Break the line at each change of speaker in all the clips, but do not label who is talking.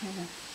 看看。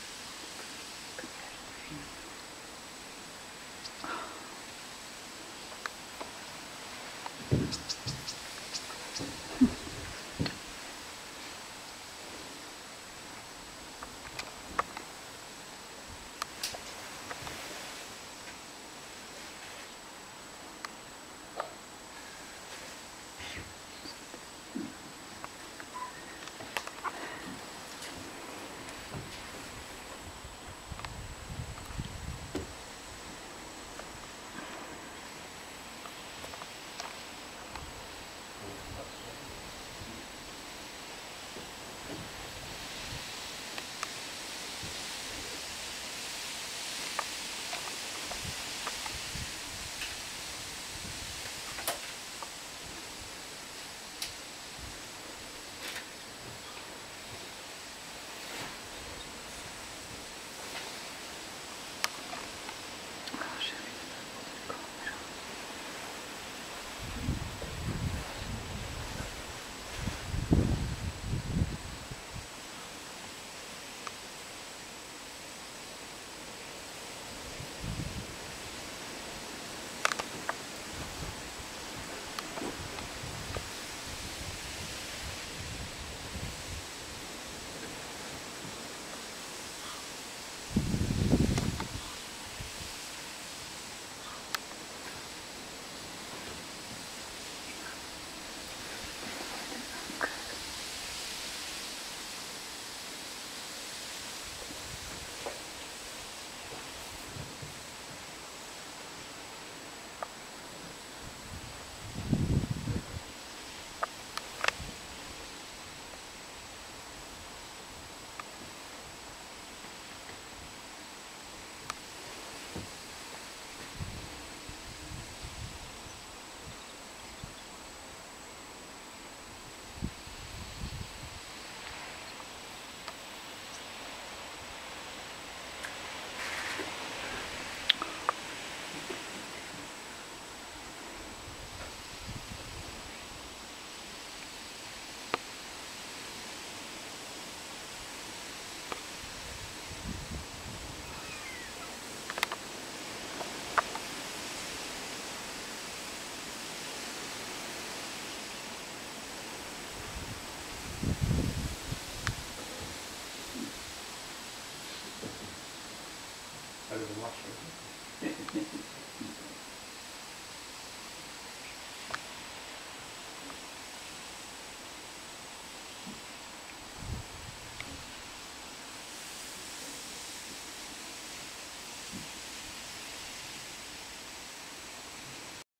washing.